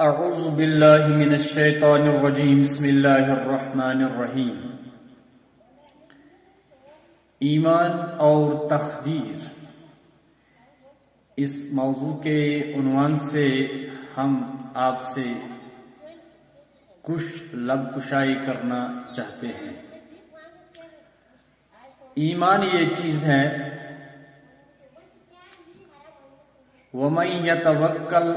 अज़बिल्लिमिनशैतानिर्रजीम बसमीम ईमान और तखदीर इस मौजू के उनवान से हम आपसे कुछ लब कुशाई करना चाहते हैं ईमान ये चीज़ है वमई यतवक्कल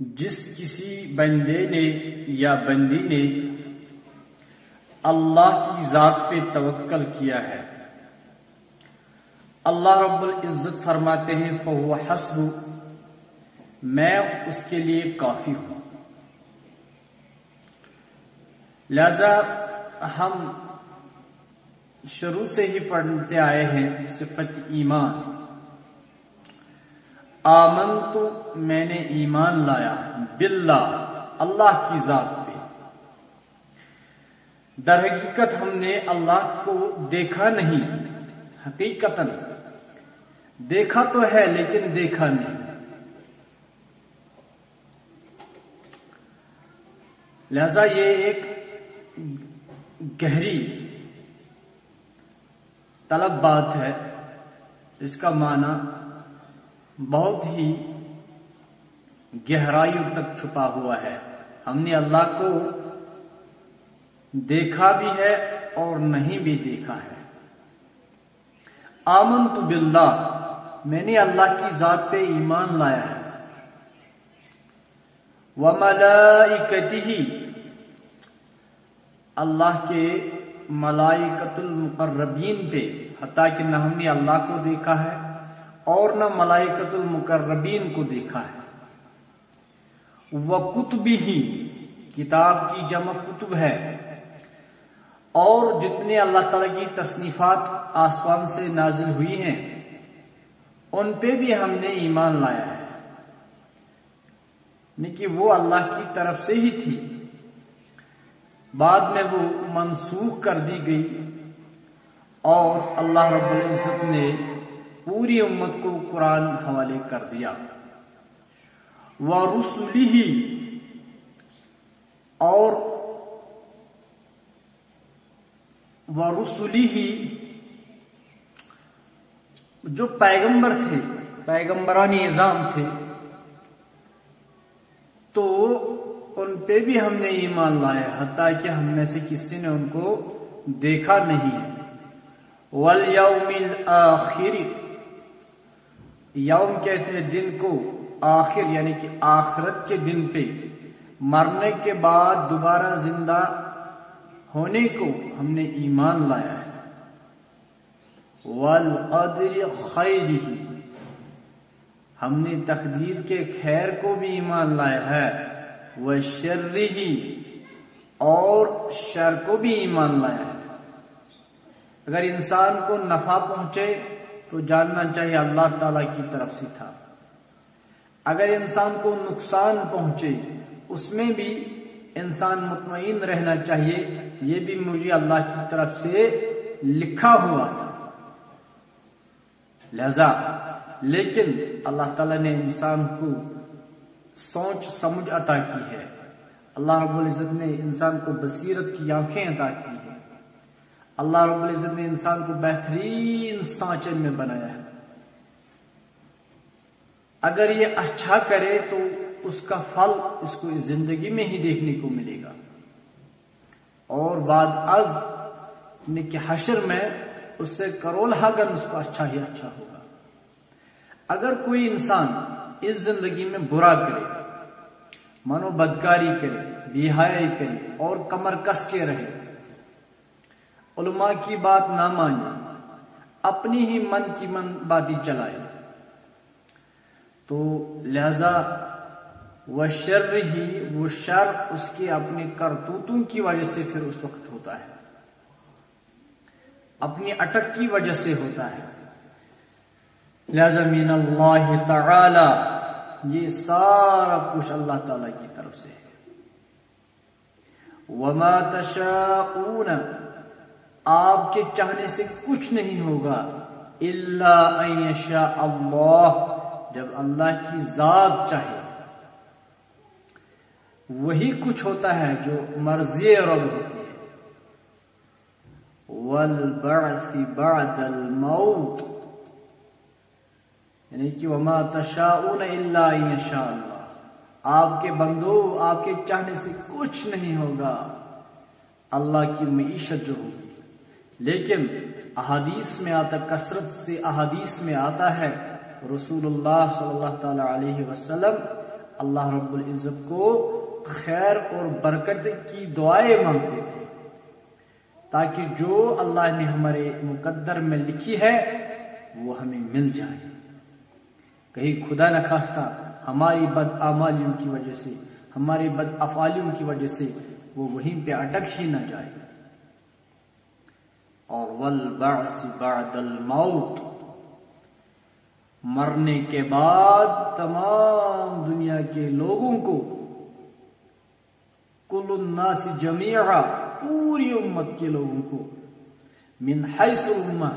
जिस किसी बंदे ने या बंदी ने अल्लाह की जात पे तवक्कल किया है अल्लाह रब्बुल इज़्ज़त फरमाते हैं फहुआ हसब मैं उसके लिए काफ़ी हूँ लिहाजा हम शुरू से ही पढ़ते आए हैं सिफत ईमान। आमन तो मैंने ईमान लाया बिल्ला, अल्लाह की जात पे। दर हकीकत हमने अल्लाह को देखा नहीं, हकीकतन। देखा तो है, लेकिन देखा नहीं। लिहाजा ये एक गहरी तलब बात है इसका माना बहुत ही गहराइयों तक छुपा हुआ है। हमने अल्लाह को देखा भी है और नहीं भी देखा है। आमन तो बिल्ला मैंने अल्लाह की जात पे ईमान लाया है। व मलाइकती ही अल्लाह के मलाइकतुल मुकर्रबीन पे, हता कि न हमने अल्लाह को देखा है, और न मलाइकतुल मुकर्रबीन को देखा है। व कुतुबी ही किताब की जमा कुतुब है, और जितने अल्लाह तला की तसनीफात आसमान से नाजिल हुई हैं, उन पे भी हमने ईमान लाया है। कि वो अल्लाह की तरफ़ से ही थी। बाद में वो मनसूख कर दी गई। और अल्लाह रब्बुल इज़्ज़त ने पूरी उम्मत को कुरान हवाले कर दिया। व रसुली ही और व रसुली ही जो पैगंबर थे, पैगंबरानी निज़ाम थे पे भी हमने ईमान लाया, हता कि हम में से किसी ने उनको देखा नहीं है। वल यौमिल आखिर, यौम कहते हैं दिन को आखिर, यानी कि आखिरत के दिन पे, मरने के बाद दोबारा ज़िंदा होने को हमने ईमान लाया है। वल कदर खैर, हमने तकदीर के खैर को भी ईमान लाया है। वह शर्र ही और शर को भी ईमान लाया है। अगर इंसान को नफा पहुँचे तो जानना चाहिए अल्लाह ताला की तरफ़ से था। अगर इंसान को नुकसान पहुँचे, उसमें भी इंसान मुतमिन रहना चाहिए, ये भी मुझे अल्लाह की तरफ़ से लिखा हुआ था। लिहाजा, लेकिन अल्लाह ताला ने इंसान को सोच, समझ अता की है। अल्लाह रब्बुल इज़्ज़त ने इंसान को बसीरत की आँखें अता की है। अल्लाह रब्बुल इज़्ज़त ने इंसान को बेहतरीन सांचे में बनाया है। अगर ये अच्छा करे तो उसका फल इसको इस ज़िंदगी में ही देखने को मिलेगा। और बाद अज के हशर में उससे करोल हगन उसको अच्छा ही अच्छा होगा। अगर कोई इंसान इस ज़िंदगी में बुरा करे, मनो बदकारी करे बिहाई करे और कमर कस के रहे। उलमा की बात ना माने अपनी ही मन की मन बाती चलाए। तो लिहाजा वह शर ही, वो शर उसके अपने करतूतों की वजह से फिर उस वक्त होता है। अपनी अटक की वजह से होता है। लिहाजा मीन अल्लाह ताला ये सारा कुछ अल्लाह ताला की तरफ़ से है। वमा तशाऊन आपके चाहने से कुछ नहीं होगा, इल्ला अल्लाह, जब अल्लाह की जात चाहे। वही कुछ होता है जो मर्ज़ी रब होती है। वल बड़सी बदल मौत यानी कि वमा तशाउन इल्ला आपके बंदो, आपके चाहने से कुछ नहीं होगा। अल्लाह की मीशत जो होगी। लेकिन अहादीस में आता, कसरत से अहादीस में आता है, रसूलुल्लाह सल्लल्लाहु अलैहि वसल्लम, अल्लाह रब्बुल इज़्ज़त को खैर और बरकत की दुआएँ मांगते थे। ताकि जो अल्लाह ने हमारे मुकद्दर में लिखी है, वो हमें मिल जाए। कहीं खुदा न खास्ता, हमारी बद आमालियों की वजह से, हमारी बद अफालियों की वजह से वो वहीं पे अटक ही न जाए। और वल बादल मौत, मरने के बाद तमाम दुनिया के लोगों को, कुलन्नास जमीरा पूरी उम्मत के लोगों को, मिन हैसुम्मा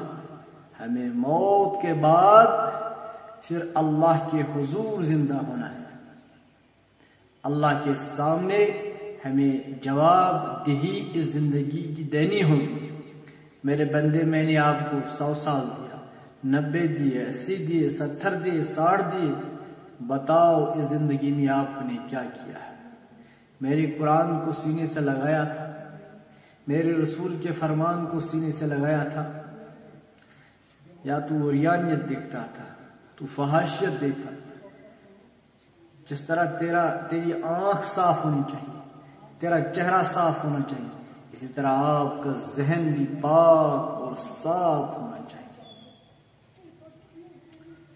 हमें मौत के बाद फिर अल्लाह के हुजूर ज़िंदा होना है। अल्लाह के सामने हमें जवाब, दही इस ज़िंदगी की देनी होगी। मेरे बंदे, मैंने आपको सौ साल दिया। नब्बे दिए, अस्सी दिए, सत्तर दिए, साठ दिए। बताओ इस ज़िंदगी में आपने क्या किया है? मेरे कुरान को सीने से लगाया था। मेरे रसूल के फरमान को सीने से लगाया था। या तो रियानियत देखता था। तू फहाशियत देखता जिस तरह तेरा, तेरी आँख साफ़ होनी चाहिए, तेरा चेहरा साफ़ होना चाहिए, इसी तरह आपका जहन भी पाक और साफ़ होना चाहिए।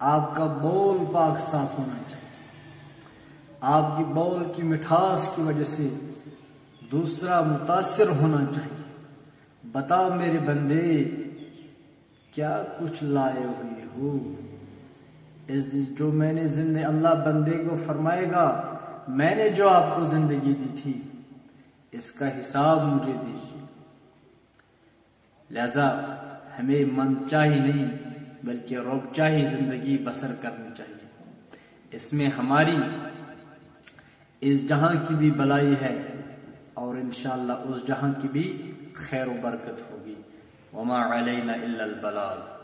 आपका बोल पाक साफ़ होना चाहिए। आपकी बोल की मिठास की वजह से दूसरा मुतासर होना चाहिए। बताओ मेरे बंदे, क्या कुछ लाए हुए हो? जो मैंने ज़िंदगी अल्लाह बंदे को फरमाएगा, मैंने जो आपको ज़िंदगी दी थी, इसका हिसाब मुझे दीजिए। लिहाजा हमें मन चाही नहीं, बल्कि रोब चाही ज़िंदगी बसर करनी चाहिए। इसमें हमारी इस जहाँ की भी भलाई है, और इनशाला उस जहाँ की भी खैर बरकत होगी। वमा अलैना इल्लल बलाग